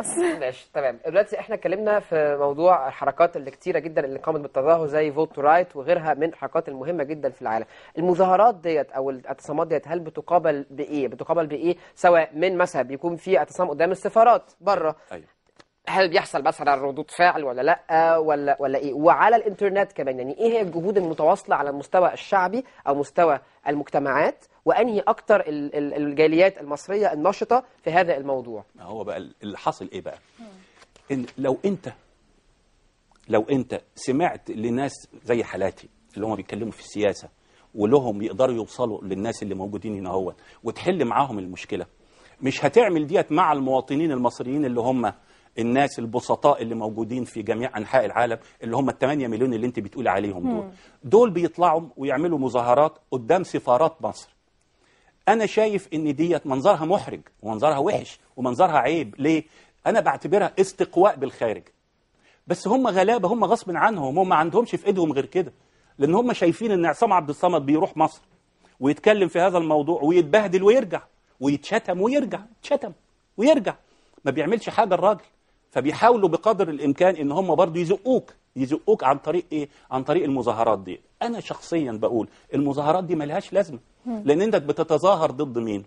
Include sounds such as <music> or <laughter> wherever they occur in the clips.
<laughs> ماشي تمام. دلوقتي إحنا اتكلمنا في موضوع الحركات اللي كتيرة جدا اللي قامت بالتظاهر زي vote to right وغيرها من الحركات المهمة جدا في العالم. المظاهرات ديت أو الاعتصامات ديت هل بتقابل بإيه؟ بتقابل بإيه؟ سواء من مثلا بيكون في اعتصام قدام السفارات بره. أيوة. هل بيحصل مثلا ردود فعل ولا لأ؟ ولا ولا إيه؟ وعلى الإنترنت كمان يعني إيه هي الجهود المتواصلة على المستوى الشعبي أو مستوى المجتمعات؟ وأنهي أكتر ال- ال- الجاليات المصرية النشطه في هذا الموضوع؟ ما هو بقى اللي حاصل إيه بقى؟ إن لو انت لو أنت سمعت لناس زي حالاتي اللي هم بيتكلموا في السياسة ولهم يقدروا يوصلوا للناس اللي موجودين هنا هو وتحل معاهم المشكلة مش هتعمل ديت مع المواطنين المصريين اللي هم الناس البسطاء اللي موجودين في جميع أنحاء العالم اللي هم ال 8 مليون اللي انت بتقولي عليهم دول. دول بيطلعوا ويعملوا مظاهرات قدام سفارات مصر. أنا شايف إن ديت منظرها محرج ومنظرها وحش ومنظرها عيب. ليه؟ أنا بعتبرها استقواء بالخارج. بس هم غلابة هم غصب عنهم هم ما عندهمش في إيدهم غير كده. لأن هم شايفين إن عصام عبد الصمد بيروح مصر ويتكلم في هذا الموضوع ويتبهدل ويرجع ويتشتم ويرجع يتشتم ويرجع. ما بيعملش حاجة الراجل. فبيحاولوا بقدر الإمكان إن هم برضو يزقوك يزقوك عن طريق إيه؟ عن طريق المظاهرات دي. أنا شخصيا بقول المظاهرات دي ملهاش لازمة لأن انت بتتظاهر ضد مين؟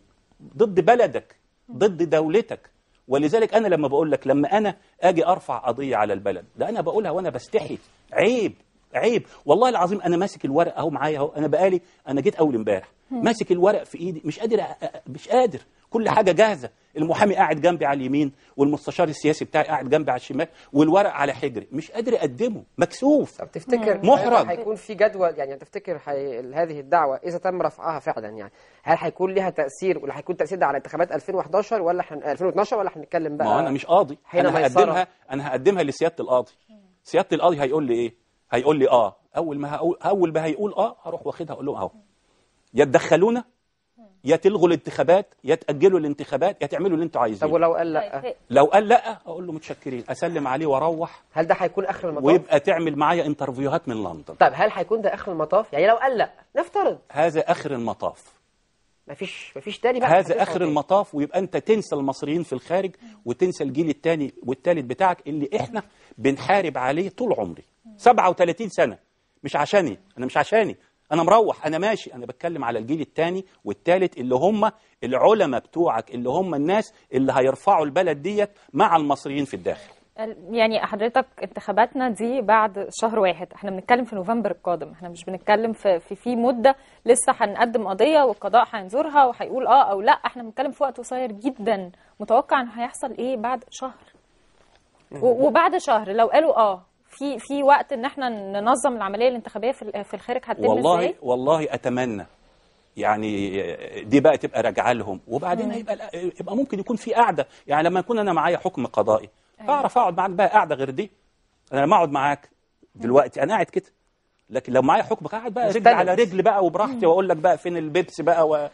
ضد بلدك ضد دولتك. ولذلك أنا لما بقول لك لما أنا آجي أرفع قضية على البلد ده أنا بقولها وأنا بستحي. عيب عيب. والله العظيم أنا ماسك الورق أهو معايا أهو. أنا بقالي أنا جيت أول امبارح ماسك الورق في إيدي مش قادر مش قادر. كل حاجة جاهزة. المحامي قاعد جنبي على اليمين والمستشار السياسي بتاعي قاعد جنبي على الشمال والورق على حجري. مش قادر أقدمه. مكسوف. طب تفتكر محرج. هيكون في جدول؟ يعني تفتكر حي... هذه الدعوة إذا تم رفعها فعلا يعني هل هيكون لها تأثير ولا هيكون تأثير ده على انتخابات 2011 ولا حن... 2012 ولا هنتكلم بقى ما أنا مش قاضي. أنا. هقدمها أنا هقدمها لسيادة القاضي. سيادة القاضي هيقول لي إيه؟ هيقول لي آه. أول ما هقول أول ما هيقول آه هروح واخدها أقول لهم أهو. يا تدخلونا يا تلغوا الانتخابات يا تأجلوا الانتخابات يا تعملوا اللي أنتوا طب عايزينه. ولو قال لأ؟ لو قال لأ أقول له متشكرين أسلم عليه وأروح. هل ده هيكون آخر المطاف؟ ويبقى تعمل معايا انترفيوهات من لندن. طب هل هيكون ده آخر المطاف؟ يعني لو قال لأ نفترض. هذا آخر المطاف. مفيش مفيش تاني بقى. هذا آخر. المطاف ويبقى أنت تنسى المصريين في الخارج وتنسى الجيل الثاني والثالث بتاعك اللي إحنا بنحارب عليه طول عمري. 37 سنة. مش عشاني أنا مش عشاني. أنا مروح أنا ماشي. أنا بتكلم على الجيل الثاني والثالث اللي هم العلماء بتوعك اللي هم الناس اللي هيرفعوا البلد ديت مع المصريين في الداخل. يعني حضرتك انتخاباتنا دي بعد شهر واحد. إحنا بنتكلم في نوفمبر القادم. إحنا مش بنتكلم في في, في مدة لسه هنقدم قضية والقضاء هينظرها وهيقول آه أو لأ. إحنا بنتكلم في وقت قصير جدا. متوقع إن هيحصل إيه بعد شهر؟ وبعد شهر لو قالوا آه. في في وقت إن إحنا ننظم العملية الانتخابية في في الخارج هتتم والله إزاي؟ والله أتمنى. يعني دي بقى تبقى راجعة لهم. وبعدين هيبقى يبقى ممكن يكون في قعده يعني لما يكون أنا معايا حكم قضائي أعرف أقعد معاك بقى قعده غير دي؟ أنا لما أقعد معاك دلوقتي أنا قاعد كده. لكن لو معايا حكم قاعد بقى رجل. على رجل بقى وبراحتي وأقول لك بقى فين البيبس بقى و...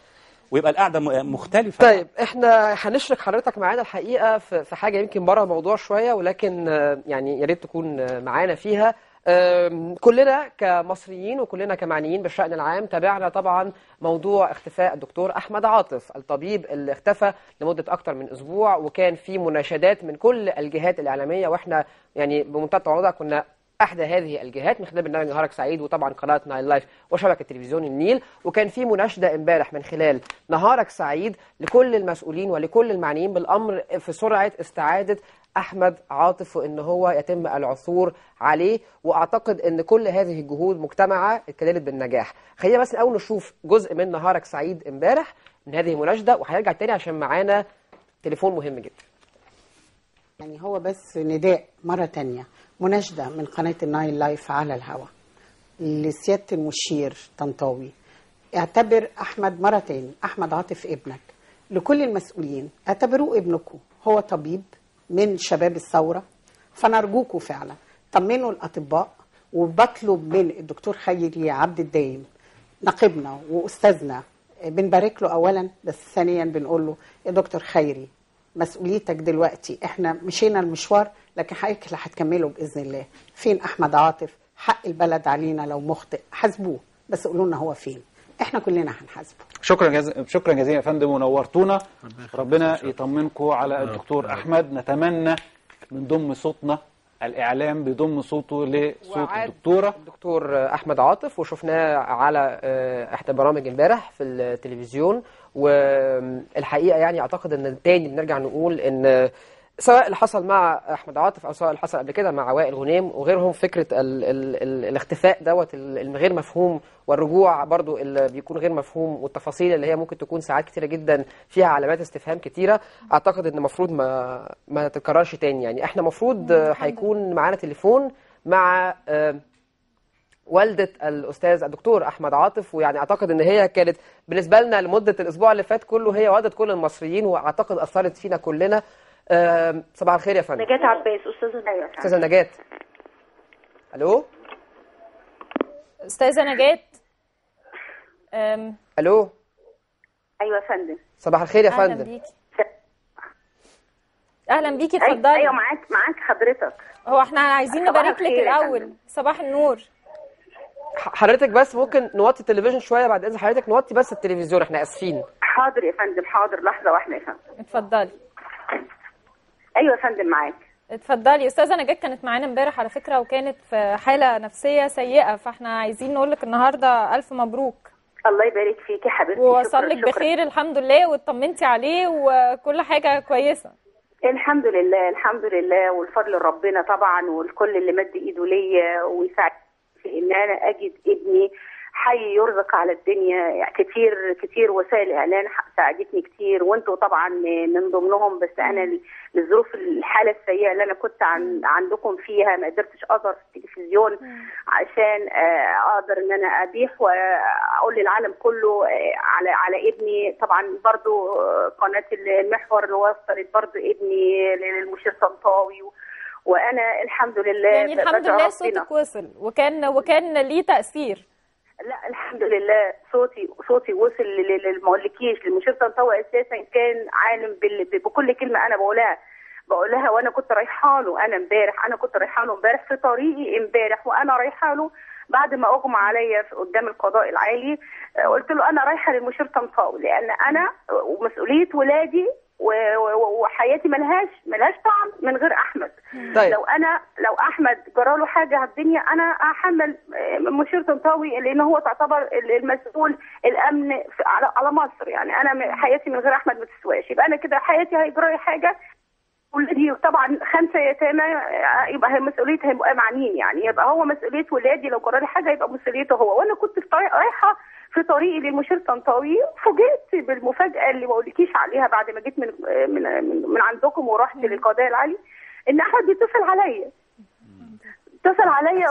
ويبقى القعدة مختلفة. طيب إحنا هنشرك حضرتك معانا الحقيقة في حاجة يمكن بره الموضوع شوية ولكن يعني يا ريت تكون معانا فيها. كلنا كمصريين وكلنا كمعنيين بالشأن العام تابعنا طبعا موضوع اختفاء الدكتور أحمد عاطف الطبيب اللي اختفى لمدة أكتر من أسبوع وكان في مناشدات من كل الجهات الإعلامية وإحنا يعني بمنتهى التواضع كنا احدى هذه الجهات من خلال برنامج نهارك سعيد وطبعا قناة نايل لايف وشبكة تلفزيون النيل. وكان في مناشدة امبارح من خلال نهارك سعيد لكل المسؤولين ولكل المعنيين بالأمر في سرعة استعادة أحمد عاطف وان هو يتم العثور عليه. وأعتقد إن كل هذه الجهود مجتمعة اتكللت بالنجاح. خلينا بس الأول نشوف جزء من نهارك سعيد امبارح من هذه المناشدة. وهنرجع تاني عشان معانا تليفون مهم جدا. يعني هو بس نداء مرة تانية. مناشدة من قناة النايل لايف على الهواء لسيادة المشير طنطاوي. اعتبر أحمد مرة تاني أحمد عاطف ابنك لكل المسؤولين. اعتبروه ابنكم هو طبيب من شباب الثورة. فنرجوكم فعلا. طمنوا الأطباء وبطلب من الدكتور خيري عبد الدايم نقيبنا وأستاذنا. بنبارك له اولا بس ثانيا بنقول له يا دكتور خيري مسؤوليتك دلوقتي. إحنا مشينا المشوار لكن حضرتك اللي هتكمله بإذن الله. فين أحمد عاطف؟ حق البلد علينا لو مخطئ. حاسبوه بس قولوا لنا هو فين. إحنا كلنا هنحاسبه. شكرا جز... شكرا جزيلا يا فندم ونورتونا. ربنا يطمنكم على الدكتور أحمد. نتمنى بنضم صوتنا الإعلام بيضم صوته لصوت الدكتورة. الدكتور أحمد عاطف وشفناه على آه، إحدى برامج امبارح في التلفزيون. والحقيقة يعني أعتقد إن تاني بنرجع نقول إن سواء اللي حصل مع أحمد عاطف أو سواء اللي حصل قبل كده مع وائل غنيم وغيرهم فكرة ال ال ال الاختفاء دوت ال- الغير مفهوم والرجوع برضو اللي بيكون غير مفهوم والتفاصيل اللي هي ممكن تكون ساعات كتيرة جدا فيها علامات استفهام كتيرة أعتقد إن المفروض ما ما تتكررش تاني يعني. إحنا المفروض هيكون معانا تليفون مع والدة الأستاذ الدكتور أحمد عاطف ويعني أعتقد إن هي كانت بالنسبة لنا لمدة الأسبوع اللي فات كله هي والدة كل المصريين وأعتقد أثرت فينا كلنا. صباح الخير يا فندم. نجاة عباس أستاذة نجاة. أستاذة نجاة. ألو؟ أستاذة نجاة. ألو؟ أيوه يا فندم. صباح الخير يا أهلا فندم. بيكي. أهلا بيكي أي- اتفضلي. أيوه معاك معاك حضرتك. هو إحنا عايزين نبارك لك الأول. صباح النور. حضرتك بس ممكن نوطي التلفزيون شوية بعد إذن حضرتك نوطي بس التلفزيون إحنا آسفين. حاضر يا فندم حاضر. لحظة واحدة يا فندم. اتفضلي. أيوه يا فندم معاك. اتفضلي. أستاذة نجاة كانت معانا امبارح على فكرة وكانت في حالة نفسية سيئة فإحنا عايزين نقول لك النهارده ألف مبروك. الله يبارك فيك يا حبيبتي. ووصل لك. بخير الحمد لله واطمنتي عليه وكل حاجة كويسة. الحمد لله الحمد لله والفضل لربنا طبعا والكل اللي مد إيده ليا ويساعد في إن أنا أجد ابني حي يرزق على الدنيا. يعني كتير كتير وسائل إعلان ساعدتني كتير. وانتوا طبعا من ضمنهم بس أنا لظروف الحالة السيئة اللي أنا كنت عن عندكم فيها ما قدرتش أظهر في التلفزيون عشان آه، أقدر إن أنا أبيح وأقول للعالم كله آه، على على ابني. طبعا برضو آه، قناة المحور اللي وصلت برضو ابني للمشير طنطاوي وأنا الحمد لله يعني الحمد لله. صوتك وصل. وكان وكان ليه تأثير. لا الحمد لله صوتي صوتي وصل لل- لل- ما اقولكيش للمشير طنطاوي أساسا كان عالم بكل كلمة أنا بقولها. بقولها وأنا كنت رايحة له أنا امبارح. أنا كنت رايحة له امبارح في طريقي امبارح وأنا رايحة له بعد ما أغمى عليا قدام القضاء العالي. آه، قلت له أنا رايحة للمشير طنطاوي لأن أنا ومسؤولية ولادي وحياتي ملهاش ملهاش طعم من غير أحمد. طيب. لو أنا لو أحمد جراله حاجة على الدنيا أنا أحمل آه، مشير طنطاوي لأن هو تعتبر المسؤول الأمن على على مصر. يعني أنا حياتي من غير أحمد ما تسواش يبقى أنا كده حياتي هيجرى لي حاجة ولادي طبعا خمسة يتامى آه، يبقى هي مسؤوليتها هيبقى مع مين يعني؟ يبقى هو مسؤولية ولادي لو جرى لي حاجة يبقى مسؤوليته هو. وأنا كنت رايحة في طريقي للمشير طنطاوي فوجئت بالمفاجأة اللي ما اقولكيش عليها بعد ما جيت من من من, من عندكم ورحت للقضاء العالي إن أحمد بيتصل عليا. اتصل عليا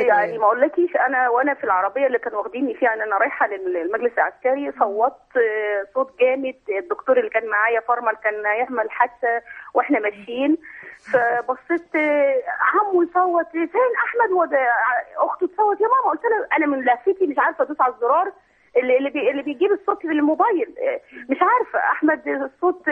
إيه؟ يعني ما اقولكيش أنا وأنا في العربية اللي كانوا واخديني فيها إن أنا رايحة للمجلس العسكري صوتت آه، صوت جامد. الدكتور اللي كان معايا فارمال كان هيعمل حادثة وإحنا ماشيين. فبصيت آه، عمو يصوت فين أحمد؟ وده أخته تصوت. يا ماما قلت لها أنا من لفتي مش عارفة أدوس على الزرار اللي اللي, بي اللي بيجيب الصوت آه، مش عارفة. أحمد الصوت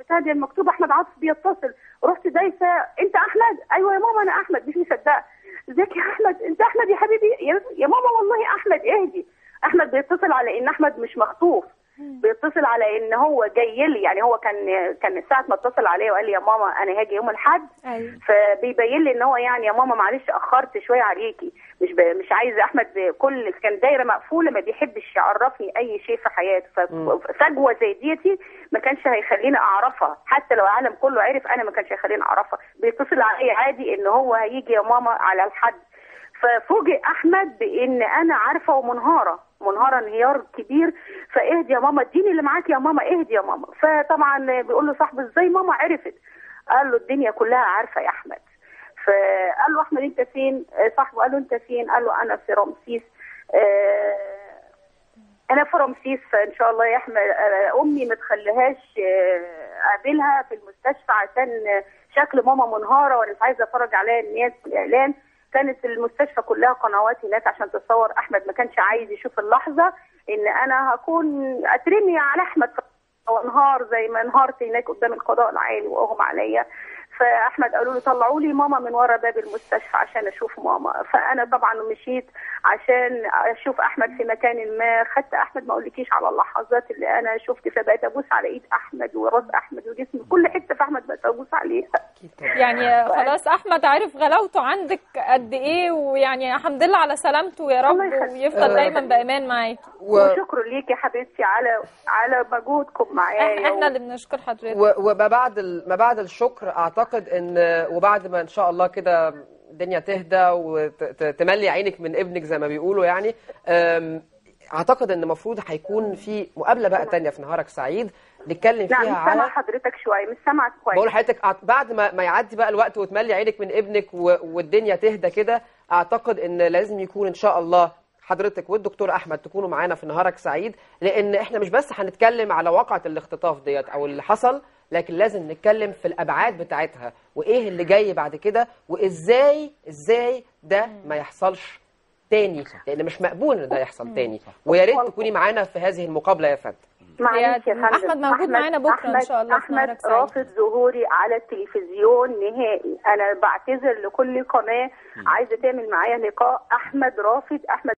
آه، بتاع دي المكتوب أحمد عاطف بيتصل. رحت دايسه أنت أحمد؟ أيوه يا ماما أنا أحمد مش مصدقة. إزيك يا أحمد؟ أنت أحمد يا حبيبي؟ يا ماما والله أحمد اهدي. أحمد بيتصل على إن أحمد مش مخطوف. بيتصل على إن هو جاي لي يعني هو كان كان ساعه ما اتصل عليا وقال لي يا ماما أنا هاجي يوم الأحد. أيوه. فبيبين لي إن هو يعني يا ماما معلش أخرت شوية عليكي. مش ب... مش عايز أحمد كل كان دايرة مقفولة ما بيحبش يعرفني أي شيء في حياته. ففجوه زي ديتي ما كانش هيخليني أعرفها. حتى لو العالم كله عرف أنا ما كانش هيخليني أعرفها. بيتصل عليا عادي إن هو هيجي يا ماما على الحد. ففوجئ أحمد بإن أنا عارفة ومنهارة. منهاره انهيار كبير. فاهدي يا ماما اديني اللي معاك يا ماما اهدي يا ماما. فطبعا بيقول له صاحبه إزاي ماما عرفت؟ قال له الدنيا كلها عارفة يا أحمد. فقال له أحمد أنت فين؟ صاحبه قال له أنت فين؟ قال له أنا في رمسيس. آه، أنا في رمسيس فإن شاء الله يا أحمد آه، أمي ما تخليهاش آه، أقابلها في المستشفى عشان شكل ماما منهارة وأنا مش عايزة أتفرج عليها الناس في الإعلان. كانت المستشفى كلها قنوات هناك عشان تصور أحمد ما كانش عايز يشوف اللحظة إن أنا هكون أترمي على أحمد. وانهار زي ما انهارت هناك قدام القضاء العالي وأغمى عليا. فأحمد قالوا له طلعوا لي ماما من ورا باب المستشفى عشان أشوف ماما. فأنا طبعا مشيت عشان أشوف أحمد في مكان ما. خدت أحمد ما أقولكيش على اللحظات اللي أنا شفت فبقيت أبوس على إيد أحمد وراس أحمد وجسمي كل حتة في أحمد بقيت أبوس عليها. يعني خلاص أحمد عارف غلاوته عندك قد إيه ويعني الحمد لله على سلامته يا رب. ويفضل دايما بأمان معاكي. و... وشكر ليكي يا حبيبتي على على مجهودكم معايا. إحنا اللي بنشكر حضرتك. وما بعد ال- ما بعد الشكر أعتقد إن وبعد ما إن شاء الله كده الدنيا تهدى وتملي عينك من ابنك زي ما بيقولوا يعني أعتقد إن المفروض هيكون في مقابلة بقى تانية في نهارك سعيد نتكلم لا مش فيها سامعه على حضرتك شوية مش سامعه كويس. بقول لحضرتك بعد ما ما يعدي بقى الوقت وتملي عينك من ابنك والدنيا تهدى كده أعتقد إن لازم يكون إن شاء الله حضرتك والدكتور أحمد تكونوا معانا في نهارك سعيد لأن إحنا مش بس هنتكلم على واقعة الاختطاف ديت أو اللي حصل لكن لازم نتكلم في الأبعاد بتاعتها وإيه اللي جاي بعد كده وإزاي إزاي ده ما يحصلش تاني لأن مش مقبول إن ده يحصل تاني. ويا ريت تكوني معانا في هذه المقابلة يا فندم. معلش يا فندم. أحمد موجود معانا بكرة إن أحمد- شاء الله أحمد. رافض ظهوري على التلفزيون نهائي. أنا بعتذر لكل قناة عايزة تعمل معايا لقاء. أحمد رافض. احمد